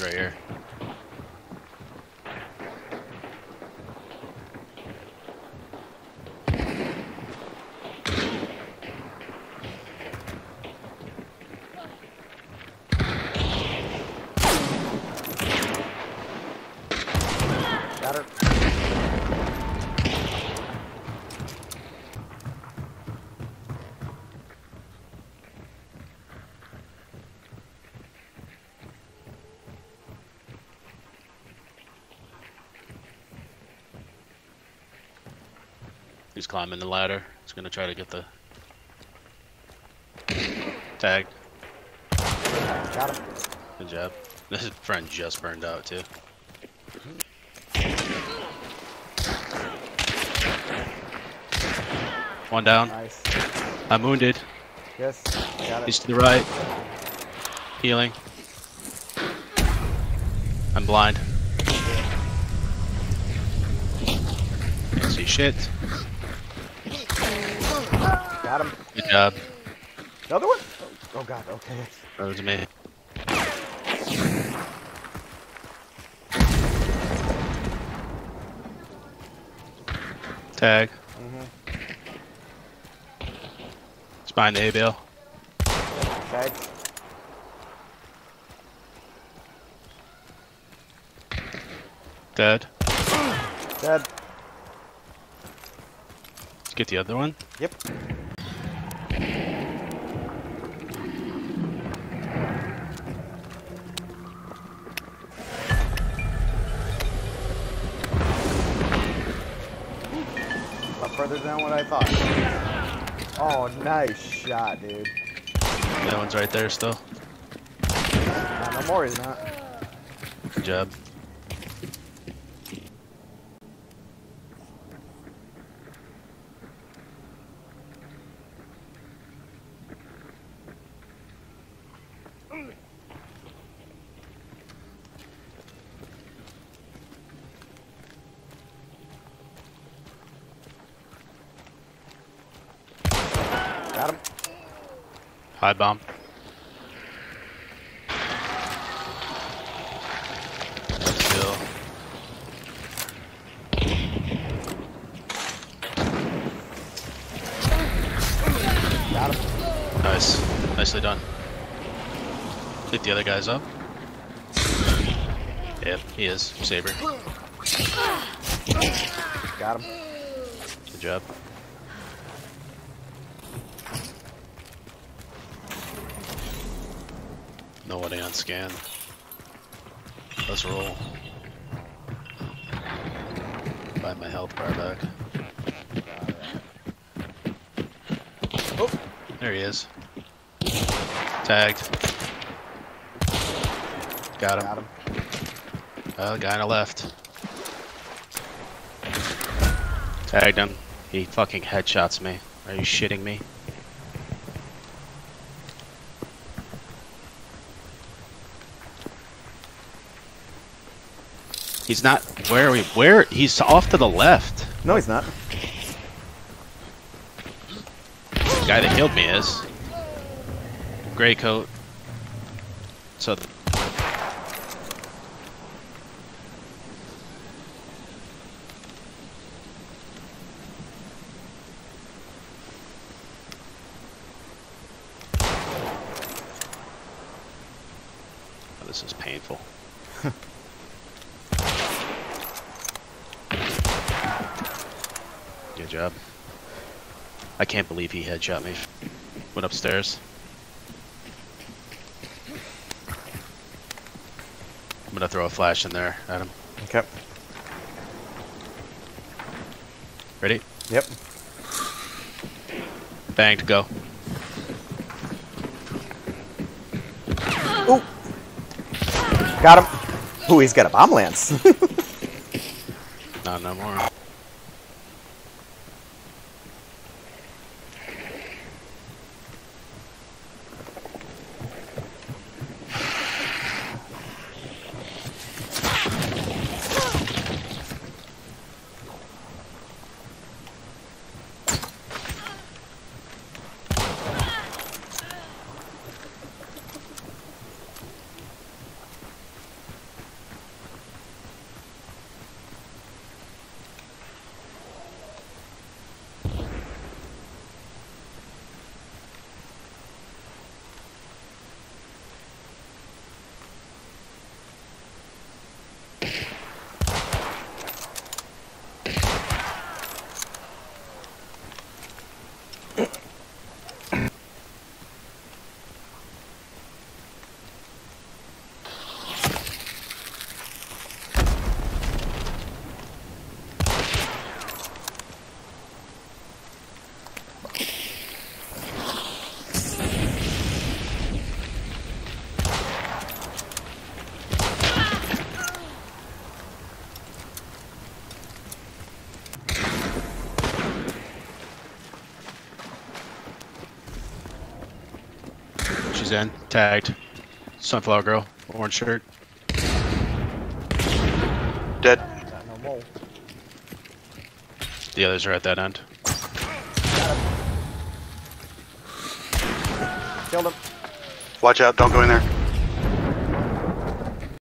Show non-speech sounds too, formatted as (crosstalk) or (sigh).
Right here. He's climbing the ladder. He's gonna try to get the tag. Got him. Good job. His friend just burned out too. One down. Nice. I'm wounded. Yes. Got He's to the right. Healing. I'm blind. Can't see shit. Got him. Good job. Another one? Oh, oh god, okay. That was me. Tag. Mm-hmm. It's behind the bale. Okay. Dead. Dead. Let's get the other one. Yep. Further than what I thought. Oh, nice shot, dude. That one's right there still. Nah, no more, he's not. Good job. High bomb. Still. Got him. Nice. Nicely done. Hit the other guys up. Yep, he is. Saber. Got him. Good job. Nobody on scan. Let's roll. Buy my health bar back. Oh, There he is. Tagged. Got him. got him. Uh, guy on the left. Tagged him. He fucking headshots me. Are you shitting me? He's not. Where are we? Where? He's off to the left. No, he's not. The guy that killed me is. Gray coat. So. Oh, this is painful. (laughs) Good job. I can't believe he headshot me. Went upstairs. I'm gonna throw a flash in there, Adam. Okay. Ready? Yep. Banged, go. Ooh. Got him. Ooh, he's got a bomb lance. (laughs) Not no more. She's in. Tagged. Sunflower girl. Orange shirt. Dead. No more. The others are at that end. Killed him. Watch out, don't go in there.